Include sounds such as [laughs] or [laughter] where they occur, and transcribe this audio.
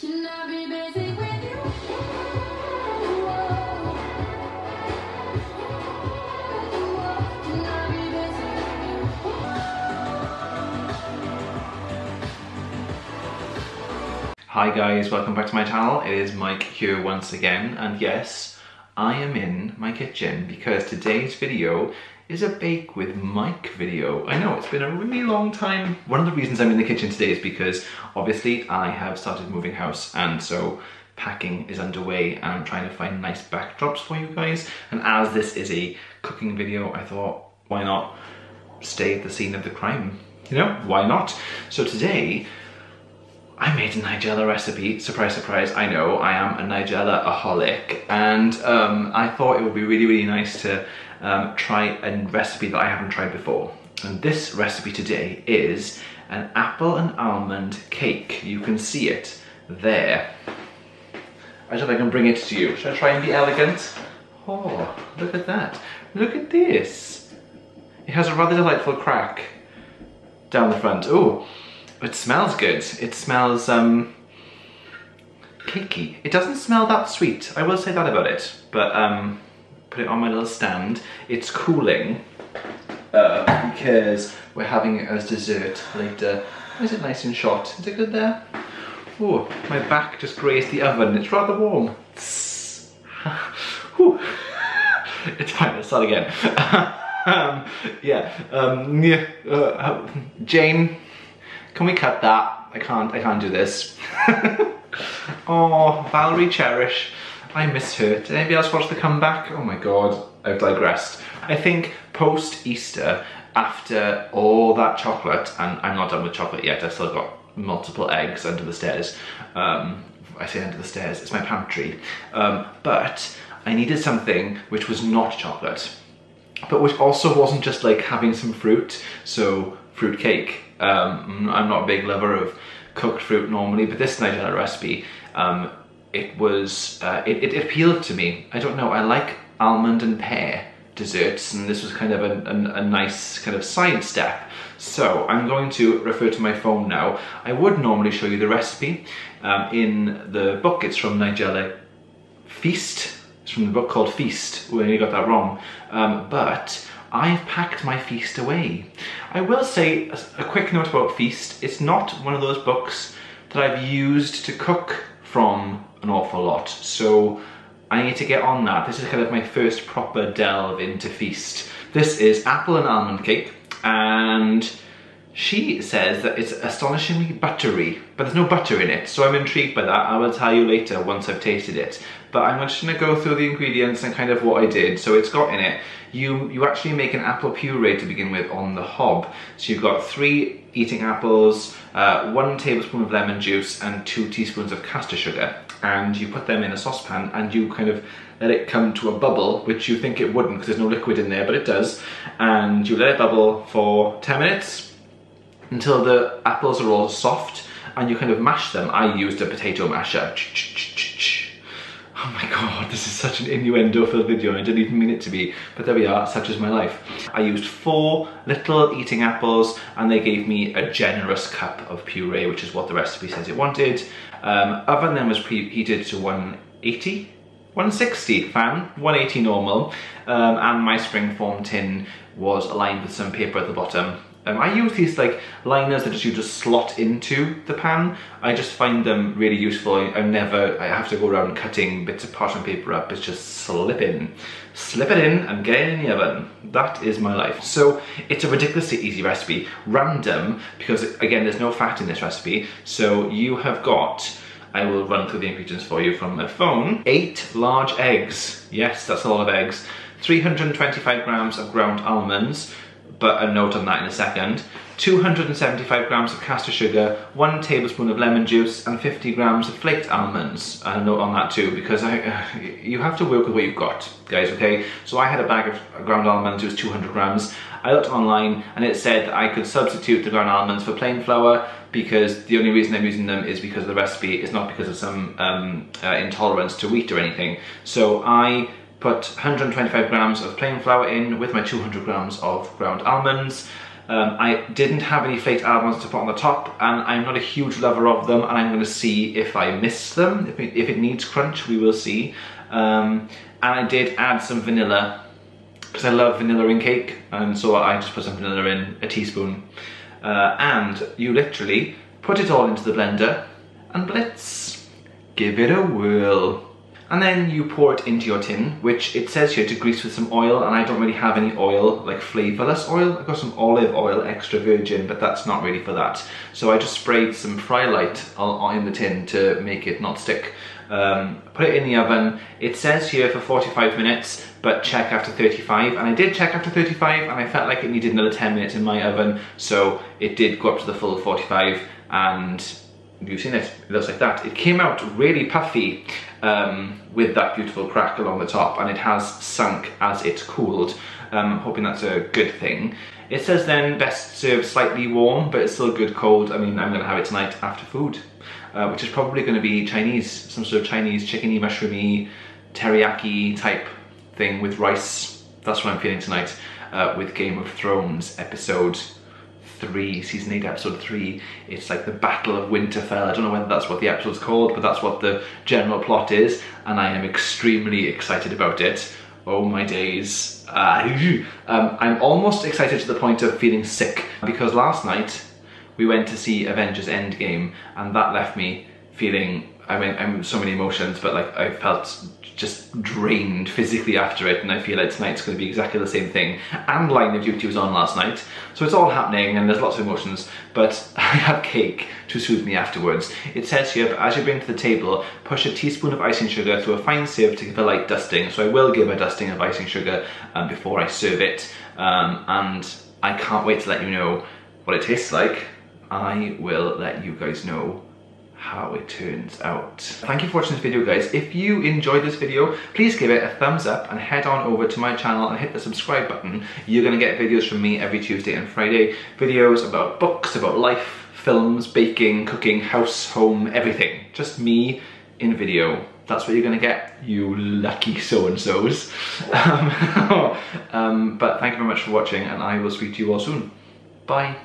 Hi guys, welcome back to my channel. It is Mike here once again, and yes, I am in my kitchen because today's video is a bake with Mike video. I know, it's been a really long time. One of the reasons I'm in the kitchen today is because obviously I have started moving house and so packing is underway and I'm trying to find nice backdrops for you guys. And as this is a cooking video, I thought, why not stay at the scene of the crime? You know, why not? So today, I made a Nigella recipe. Surprise, surprise, I know, I am a Nigella-aholic. And um, I thought it would be really, really nice to um, try a recipe that I haven't tried before. And this recipe today is an apple and almond cake. You can see it there. I don't if I can bring it to you. Should I try and be elegant? Oh, look at that. Look at this. It has a rather delightful crack down the front. Oh, it smells good. It smells um cakey. It doesn't smell that sweet. I will say that about it. But um put it on my little stand. It's cooling uh, because we're having it as dessert later. Is it nice and short? Is it good there? Oh, my back just grazed the oven. It's rather warm. [laughs] [laughs] It's fine, let's start again. [laughs] um, yeah, um, yeah uh, Jane, can we cut that? I can't, I can't do this. oh, Valerie Cherish, I miss her. Did anybody else watch the comeback? Oh my God, I've digressed. I think post-Easter, after all that chocolate, and I'm not done with chocolate yet, I've still got multiple eggs under the stairs. Um, I say under the stairs, it's my pantry. Um, but I needed something which was not chocolate, but which also wasn't just like having some fruit, so fruit cake. Um, I'm not a big lover of cooked fruit normally, but this Nigella recipe, um, it was, uh, it, it appealed to me. I don't know, I like almond and pear desserts, and this was kind of a, a, a nice kind of side step. So I'm going to refer to my phone now. I would normally show you the recipe um, in the book. It's from Nigella Feast. It's from the book called Feast, when you got that wrong. Um, but I've packed my feast away. I will say a, a quick note about Feast. It's not one of those books that I've used to cook from an awful lot. So I need to get on that. This is kind of my first proper delve into Feast. This is apple and almond cake and she says that it's astonishingly buttery, but there's no butter in it, so I'm intrigued by that. I will tell you later once I've tasted it. But I'm just gonna go through the ingredients and kind of what I did. So it's got in it, you, you actually make an apple puree to begin with on the hob. So you've got three eating apples, uh, one tablespoon of lemon juice, and two teaspoons of caster sugar. And you put them in a saucepan and you kind of let it come to a bubble, which you think it wouldn't because there's no liquid in there, but it does. And you let it bubble for 10 minutes, until the apples are all soft and you kind of mash them. I used a potato masher. God, this is such an innuendo filled video and I didn't even mean it to be, but there we are, such is my life. I used four little eating apples and they gave me a generous cup of puree, which is what the recipe says it wanted. Um, oven then was preheated to 180 160 fan, 180 normal, um, and my springform tin was aligned with some paper at the bottom um, I use these like liners that you just slot into the pan. I just find them really useful. I, I never, I have to go around cutting bits of parchment paper up. It's just slip in, slip it in and get it in the oven. That is my life. So it's a ridiculously easy recipe. Random, because again, there's no fat in this recipe. So you have got I will run through the ingredients for you from my phone. Eight large eggs. Yes, that's a lot of eggs. 325 grams of ground almonds, but a note on that in a second. 275 grams of caster sugar, one tablespoon of lemon juice, and 50 grams of flaked almonds. A note on that too, because I, uh, you have to work with what you've got, guys, okay? So I had a bag of ground almonds, it was 200 grams. I looked online and it said that I could substitute the ground almonds for plain flour because the only reason I'm using them is because of the recipe, it's not because of some um, uh, intolerance to wheat or anything. So I put 125 grams of plain flour in with my 200 grams of ground almonds. Um, I didn't have any flaked almonds to put on the top and I'm not a huge lover of them and I'm going to see if I miss them. If it, if it needs crunch, we will see. Um, and I did add some vanilla because I love vanilla in cake and so I just put some vanilla in, a teaspoon. Uh, and you literally put it all into the blender and blitz. Give it a whirl. And then you pour it into your tin, which it says here to grease with some oil, and I don't really have any oil, like flavorless oil. I've got some olive oil, extra virgin, but that's not really for that. So I just sprayed some Frylight in the tin to make it not stick. Um, put it in the oven. It says here for 45 minutes, but check after 35. And I did check after 35, and I felt like it needed another 10 minutes in my oven, so it did go up to the full 45, and you've seen it, it looks like that. It came out really puffy um, with that beautiful crack along the top and it has sunk as it cooled. Um, hoping that's a good thing. It says then best served slightly warm, but it's still good cold. I mean, I'm gonna have it tonight after food, uh, which is probably gonna be Chinese, some sort of Chinese chickeny, mushroomy, teriyaki type thing with rice. That's what I'm feeling tonight uh, with Game of Thrones episode 3, season 8, episode 3. It's like the Battle of Winterfell. I don't know whether that's what the episode's called, but that's what the general plot is, and I am extremely excited about it. Oh my days. Uh, [laughs] um, I'm almost excited to the point of feeling sick, because last night we went to see Avengers Endgame, and that left me feeling I mean, I'm so many emotions, but like I felt just drained physically after it, and I feel like tonight's going to be exactly the same thing. And Line of Duty was on last night, so it's all happening, and there's lots of emotions. But [laughs] I have cake to soothe me afterwards. It says here, as you bring to the table, push a teaspoon of icing sugar through a fine sieve to give a light dusting. So I will give a dusting of icing sugar um, before I serve it, um, and I can't wait to let you know what it tastes like. I will let you guys know how it turns out. Thank you for watching this video guys. If you enjoyed this video, please give it a thumbs up and head on over to my channel and hit the subscribe button. You're gonna get videos from me every Tuesday and Friday. Videos about books, about life, films, baking, cooking, house, home, everything. Just me in video. That's what you're gonna get, you lucky so-and-sos. [laughs] Um, [laughs] um, but thank you very much for watching and I will speak to you all soon. Bye.